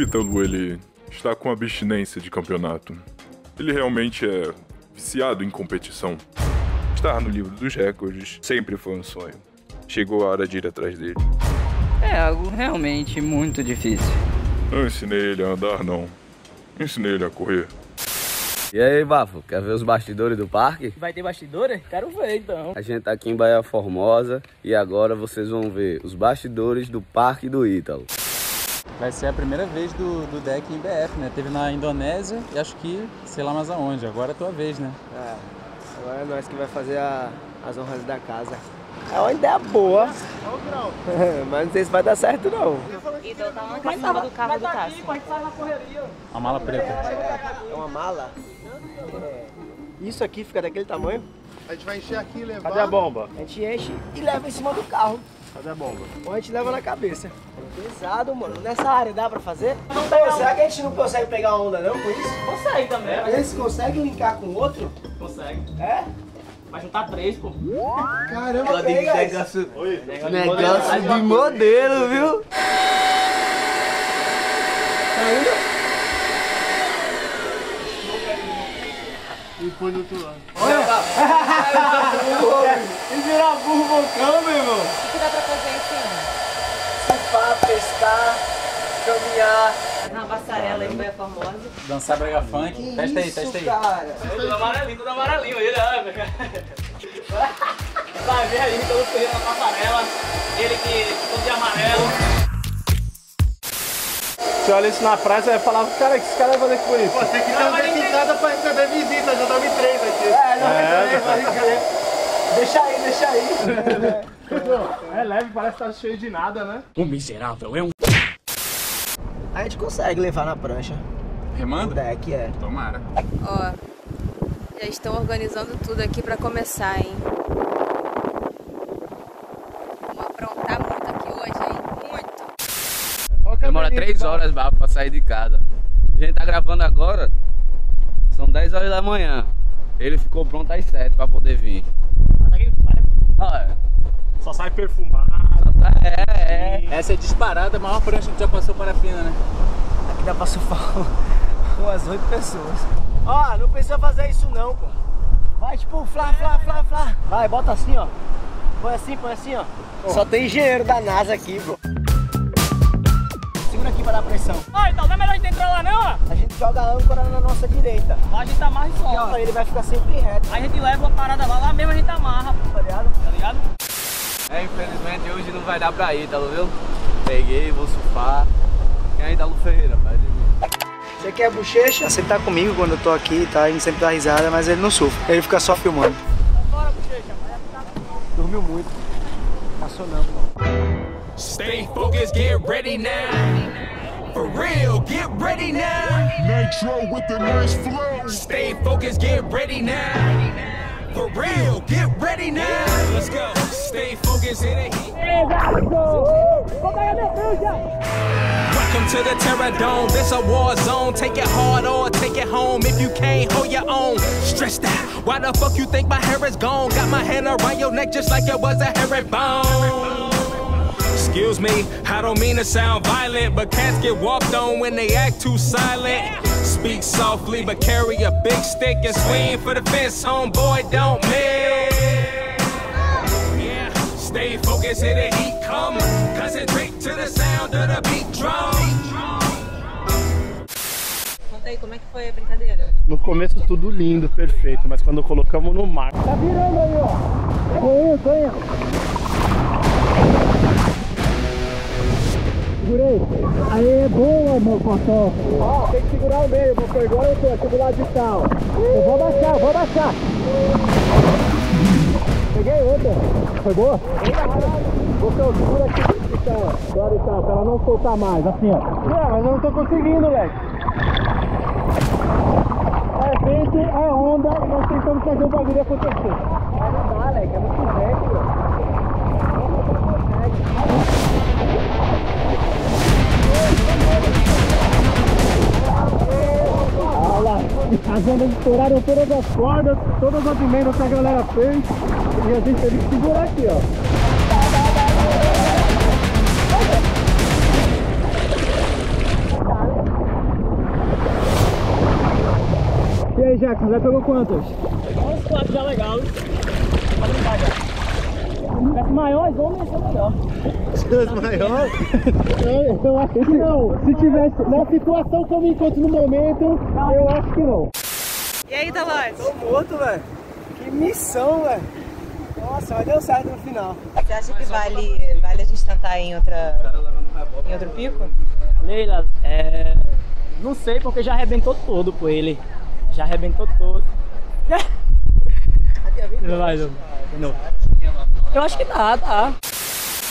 O Ítalo, ele está com abstinência de campeonato. Ele realmente é viciado em competição. Estar no livro dos recordes sempre foi um sonho. Chegou a hora de ir atrás dele. É algo realmente muito difícil. Não ensinei ele a andar, não. Ensinei ele a correr. E aí, Bafo, quer ver os bastidores do parque? Vai ter bastidores? Quero ver então. A gente tá aqui em Bahia Formosa e agora vocês vão ver os bastidores do Parque do Ítalo. Vai ser a primeira vez do, do deck em BF, né? Teve na Indonésia e acho que sei lá mais aonde. Agora é a tua vez, né? É, agora é nós que vai fazer a, as honras da casa. É uma ideia boa, mas não sei se vai dar certo não. Então tá na caçamba do carro do Cássio. A mala preta. É uma mala. É, Isso aqui fica daquele tamanho. A gente vai encher aqui e levar. Cadê a bomba? A gente enche e leva em cima do carro. Cadê a bomba? Ou a gente leva na cabeça. Pesado, mano. Nessa área dá pra fazer? Pô, será que a gente não consegue pegar onda não com isso? Consegue também. Eles conseguem linkar com o outro? Consegue. É? Vai juntar três, pô. Caramba, pega negócio, Negócio de modelo, viu? E põe do outro lado. E virar burro bocão, meu irmão. O que dá pra fazer em cima? Surfar, pescar, caminhar. Na passarela em Bahia Formosa. Dançar brega funk. Que testa aí, isso, testa aí. cara? Tudo amarelinho, tudo amarelinho aí, né? Vai ver aí, todo Ferreira na passarela. Ele que todo de amarelo. Você olha isso na praia, você vai falar, cara, o que esse cara vai fazer com isso? Pô, tem que um daqui em casa pra receber visita, já dorme três aqui. É, não, é, Deixa aí, deixa aí. É leve, parece que tá cheio de nada, né? A gente consegue levar na prancha. O Remando? deck, é. Tomara. Ó, já estão organizando tudo aqui pra começar, hein? Vamos aprontar muito aqui hoje, hein? Muito. Demora três horas, Bafo, pra sair de casa. A gente tá gravando agora, são 10 horas da manhã. Ele ficou pronto às 7 pra poder vir. Ah, Só sai perfumado. é, é. Essa é disparada a maior prancha que já passou parafina, né? Aqui dá pra surfar umas oito pessoas. Ó, não precisa fazer isso não, pô. Vai tipo, flá, flá, flá, flá. Vai, bota assim, ó. Põe assim, põe assim, ó. Só tem engenheiro da NASA aqui, pô. Pra dar pressão. Ó, então não é melhor a gente entrar lá não, ó? A gente joga a âncora na nossa direita. Lá a gente amarra e E, ó, solta. ele vai ficar sempre reto, Aí a gente leva a parada lá, lá mesmo a gente amarra, tá ligado? tá ligado? É, infelizmente hoje não vai dar pra ir, tá viu? Peguei, vou surfar. Quem é Ítalo Ferreira, vai de mim. Você quer bochecha? Você tá comigo quando eu tô aqui, tá? Ele sempre dá risada, mas ele não surfa. Ele fica só filmando. Bora, bochecha. Dormiu muito. Tá sonâmbulo. Stay focused, get ready now. For real, get ready now. Nitro with the nice flow. Stay focused, get ready now. For real, get ready now. Let's go. Stay focused in the heat. Welcome to the Terror Dome. This a war zone. Take it hard or take it home. If you can't hold your own, stressed out. Why the fuck you think my hair is gone? Got my hand around your neck just like it was a hair herringbone. Excuse me, I don't mean to sound violent, but cats get walked on when they act too silent. Speak softly, but carry a big stick and swing for the fence, homeboy, don't miss. Yeah, stay focused, hit the heat come. Concentrate to the sound of the beat drum. Conta aí, como é que foi a brincadeira? No começo tudo lindo, perfeito, mas quando colocamos no mar. Tá virando aí, ó. Tô indo, tô indo. Segurei. Aí, boa, meu cotó. Ó, tem que segurar o meio, pegar igual eu tô, aqui do lado de ó. Eu vou abaixar, vou abaixar. Peguei outra. Foi boa? Vou segura aqui, então, ó. Agora então, pra ela não soltar mais, assim, ó. É, mas eu não tô conseguindo, moleque. É vento, é onda e nós tentamos fazer o bagulho acontecer. As ondas estouraram todas as cordas, todas as emendas que a galera fez e a gente teve que segurar aqui, ó. E aí, Jackson, já pegou quantos? Uns quatro já é legal. Parece brincar, Jackson. Quanto maior, homens, é melhor. Os maiores? Eu, eu acho que não. Se tivesse na situação que eu me encontro no momento, eu acho que não. E aí, Dalores? Tô morto, velho. Que missão, velho. Nossa, mas deu certo no final. Você acha que vale, vale a gente tentar em outra. em outro pico? Leila, é. Não sei porque já arrebentou todo com ele. Já arrebentou todo. Vai, não. não. Eu acho que dá, tá.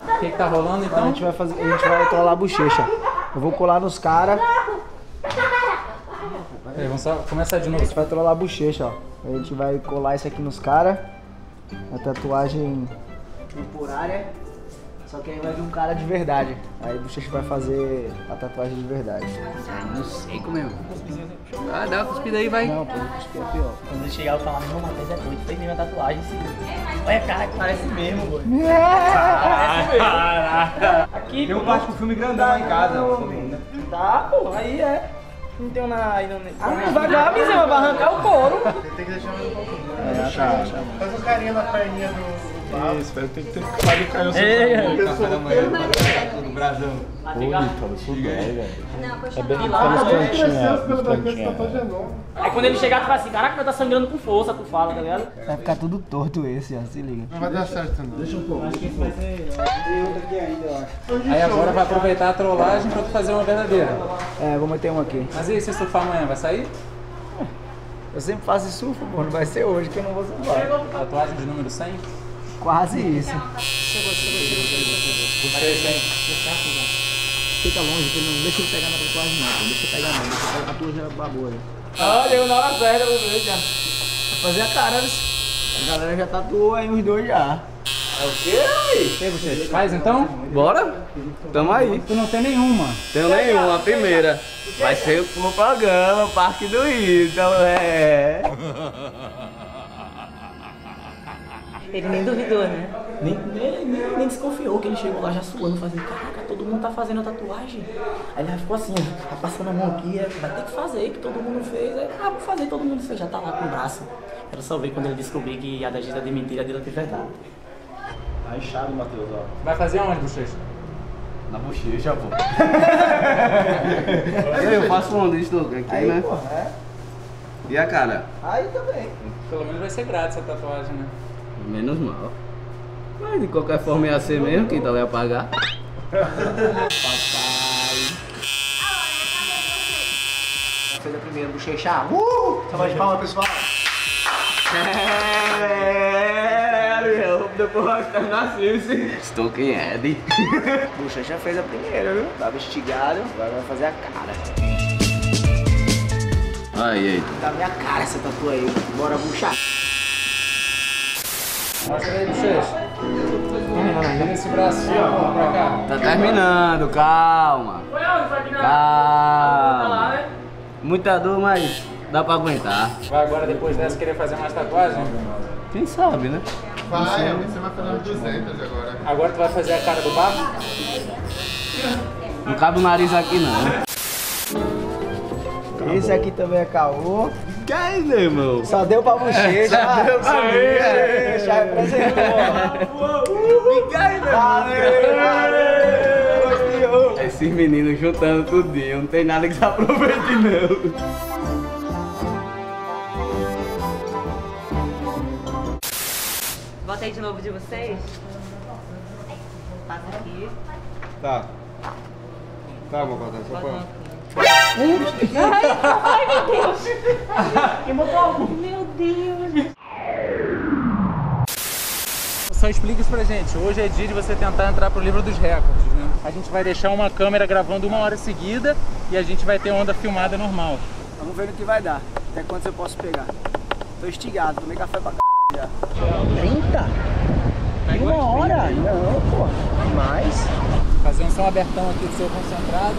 O que, que tá rolando Então a gente vai fazer, a gente vai trollar a bochecha. Eu vou colar nos caras. Peraí, vamos só começar de A novo. gente vai trollar a bochecha, ó. A gente vai colar isso aqui nos caras. A tatuagem temporária. Só que aí vai vir um cara de verdade. Aí o bochecha vai fazer a tatuagem de verdade. Não sei como é. Ah, dá uma cuspida aí, vai. Não, pô, que é pior. Quando ele chegar, eu falar, meu Matheus é doido, fez mesmo a tatuagem, sim. Olha, cara, que parece mesmo, boy. Parece mesmo. Aqui, Tem um pô, plástico filme grandão lá em casa. Tá, pô, aí é. Não tem nada aí, não. Ah, devagar, miséria, vai arrancar o couro. Tem que deixar mais um pouquinho. É, acha, acha. Faz um carinha na perninha do. Isso, velho, tem que ter que fazer cair o Ei, Café da manhã do brasão. É bem pelos cantinhos, é, pelos cantinhos. é. Aí quando ele chegar, tu fala assim, caraca, tá sangrando com força, tu fala, tá ligado? Vai ficar tudo torto esse, ó, se liga. Não vai dar certo, não. Deixa um pouco. Acho que esse vai ser... Aí agora vai aproveitar a trollagem pra tu fazer uma verdadeira. É, vou meter um aqui. Mas e aí, se surfar amanhã, vai sair? Eu sempre faço e surfo, pô, não vai ser hoje que eu não vou surfar. Tatuagem de número 100? Quase isso. Fica longe, que não deixa ele pegar na tatuagem não, pô. deixa eu pegar não, deixa eu pegar a tua já babou ali. Olha, eu na hora certa, eu já. Vai fazer a cara, né? A galera já tatuou aí uns dois já. Faz então? Bora? Tamo aí. Tu não tem nenhuma. Tenho nenhuma, a primeira. Vai ser No programa, Parque do Rio, então é. Ele nem duvidou, né? Nem, nem, nem, nem desconfiou que ele chegou lá já suando, fazendo, caraca, todo mundo tá fazendo a tatuagem. Aí ele já ficou assim, ó, tá passando a mão aqui, é, vai ter que fazer, que todo mundo fez. Aí, ah, vou fazer, todo mundo fez, já tá lá com o braço. Quero só ver quando ele descobrir que a da Gita é de mentira, a dele é de verdade. Tá inchado, Matheus, ó. Vai fazer onde, bochecha? Na bochecha, pô. eu faço onde isso aqui, Aí, né? porra, é. E a cara? Aí também. Pelo menos vai ser grátis essa tatuagem, né? Menos mal. Mas de qualquer forma ia ser mesmo, quem tá lá ia pagar. Fez a primeira bochecha. Uh! Salva de palmas, pessoal. É, depois vai ficar nascido, Estou quem é, de. Bochecha fez a primeira, viu? Tava estigado, agora vai fazer a cara. Aí, aí. Tá minha cara essa tatu aí. Bora buchar. Mostra aí, bochecha. Vira esse ó, pra cá. Tá terminando, calma. Calma. Muita dor, mas dá pra aguentar. Vai agora, depois dessa, querer fazer mais tatuagem? Quem sabe, né? Vai, você vai fazer uns 200 agora. Agora tu vai fazer a cara do barro? Não cabe o nariz aqui, não. Esse aqui também é caô. É isso, irmão? Só deu pra bochecha. Só deu pra mim, é. Bochecha representou. Valeu, valeu. Esses meninos juntando tudinho, não tem nada que se aproveite, não. Bota aí de novo de vocês. Passa aqui. Tá. Tá, vou botar só Ai, meu Deus! Botou? Meu Deus! Só explica isso pra gente. Hoje é dia de você tentar entrar pro livro dos recordes, né? A gente vai deixar uma câmera gravando uma hora seguida e a gente vai ter onda filmada normal. Vamos ver no que vai dar. Até quantos eu posso pegar. Tô estigado, tomei café pra c... já. 30? Em uma hora? Não, pô. Mais. Fazer um som abertão aqui do seu concentrado.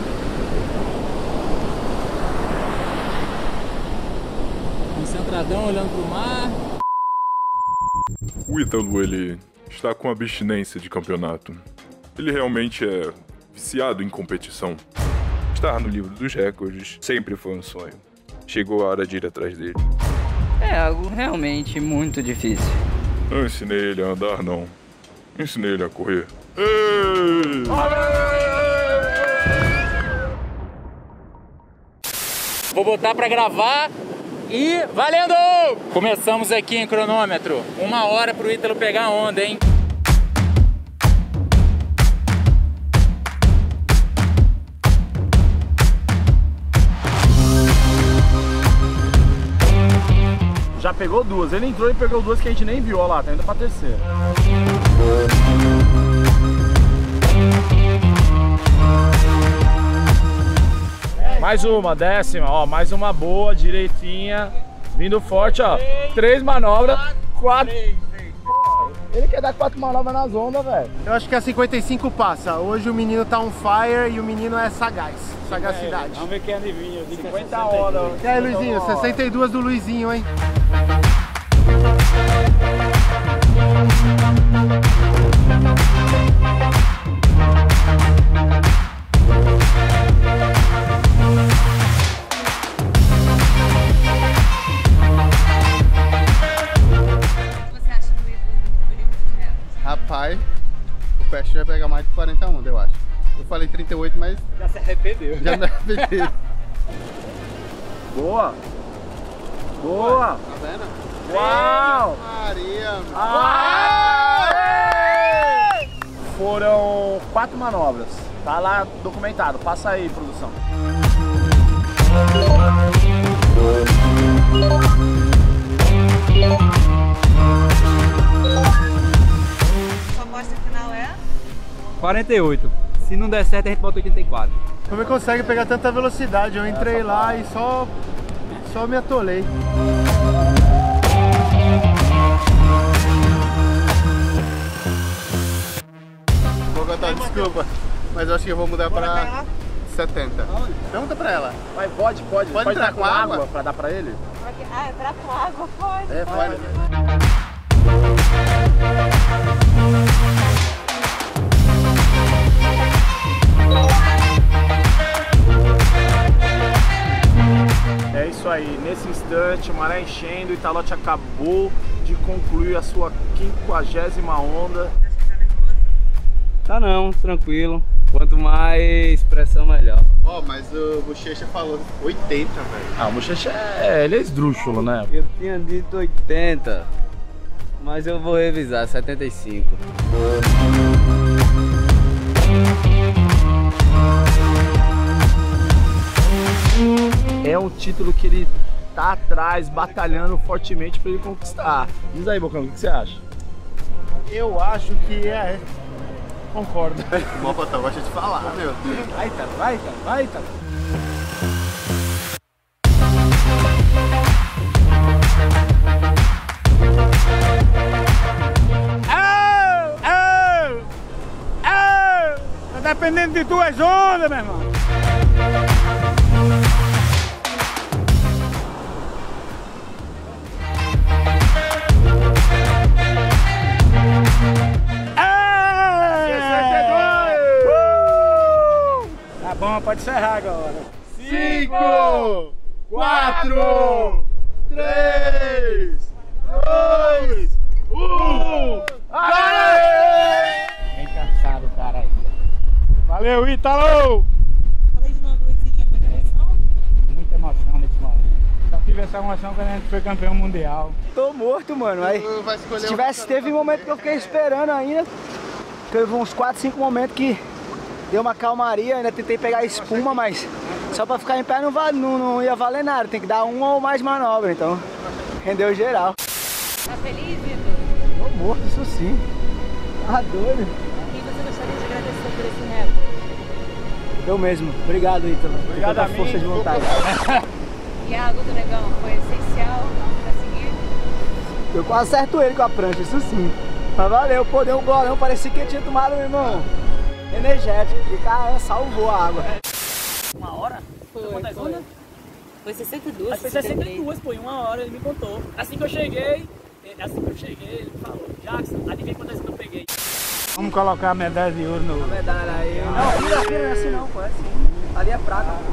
Concentradão, olhando pro mar. O Ítalo, ele está com abstinência de campeonato. Ele realmente é viciado em competição. Estar no livro dos recordes sempre foi um sonho. Chegou a hora de ir atrás dele. É algo realmente muito difícil. Não ensinei ele a andar, não. Ensinei ele a correr. Ei! Vou botar pra gravar e valendo! Começamos aqui em cronômetro. Uma hora pro Ítalo pegar a onda, hein? Já pegou duas. Ele entrou e pegou duas que a gente nem viu. Olha lá, tá indo pra terceira. Mais uma, décima, ó, mais uma boa, direitinha, vindo forte, ó. Três manobras, quatro. Ele quer dar quatro manobras nas ondas, velho. Eu acho que a 55 passa. Hoje o menino tá on fire e o menino é sagaz. Sagacidade. Vamos ver quem é adivinha. 50 horas. E aí, Luizinho? 62 do Luizinho, hein? Mais de 40 ondas, eu acho. Eu falei 38, mas Já se arrependeu. já me arrependi. Boa. Boa. Tá vendo? Uau. Maria. Aê! Foram quatro manobras. Tá lá documentado. Passa aí, produção. 48. Se não der certo, a gente bota 84. Como é que consegue pegar tanta velocidade? Eu entrei lá e só, só me atolei. Vou contar, desculpa. Mas eu acho que eu vou mudar pra 70. Pergunta pra ela. Vai, pode, pode. Pode entrar com água? pra dar pra ele? Ah, entrar com água, pode. É, pode. É isso aí, nesse instante, maré enchendo, Italote acabou de concluir a sua quinquagésima onda. Tá não, tranquilo. Quanto mais pressão, melhor. Ó, mas o Bochecha falou 80, velho. Ah, o Bochecha é, ele é esdrúxulo, né? Eu tinha dito 80, mas eu vou revisar, 75. É um título que ele tá atrás, batalhando fortemente pra ele conquistar. Diz aí, Bocão, o que você acha? Eu acho que é. Concordo. O Mocotó gosta de falar, meu. Vai, tá, vai, tá, vai, tá. Tá dependendo de tuas ondas, meu irmão. Bom, pode encerrar agora. 5, 4, 3, 2, 1. Bem cansado, cara aí. Valeu, Ítalo! Falei de novo, Luizinho, muita emoção? Muita emoção nesse momento. Só tive essa emoção quando a gente foi campeão mundial. Tô morto, mano. Aí, se um- tivesse, teve um momento que eu fiquei esperando ainda. Teve uns 4, 5 momentos que deu uma calmaria, ainda tentei pegar espuma, mas só pra ficar em pé não, va- não, não ia valer nada. Tem que dar uma ou mais manobra, então rendeu geral. Tá feliz, Ítalo? Tô morto, isso sim. Tá doido. Quem você gostaria de agradecer por esse recorde? Eu mesmo. Obrigado, Ítalo. Por Obrigado a a força de vontade. Iago do Negão, foi essencial pra seguir? Eu quase acerto ele com a prancha, isso sim. Mas valeu, pô, deu um golão, parecia que eu tinha tomado, meu irmão. Energético, que cara salvou a água. Uma hora? Foi, Quantas foi. ondas? Foi 62, Acho que foi 62, pô, em uma hora ele me contou. Assim que eu cheguei, eh, assim que eu cheguei, ele falou, Jackson, adivinha quantas ondas eu peguei? Vamos colocar a medalha de ouro no. Medalha aí. Não, vira, não é assim não, pô, é assim. Ali é prata, pô.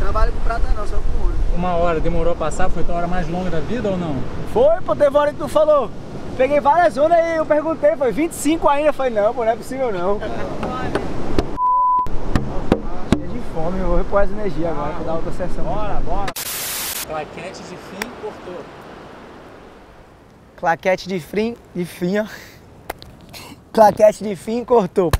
Trabalho com prata não, só com ouro. Uma hora demorou a passar, foi tua hora mais longa da vida ou não? Foi, pô, teve hora que tu falou. Peguei várias ondas e eu perguntei, foi 25 ainda. Eu falei, não, pô, não é possível não. Cheio de fome, eu vou repor as energias agora pra dar outra sessão. Bora, bora. Claquete de fim, cortou. Claquete de fim, de fim, ó. Claquete de fim, cortou.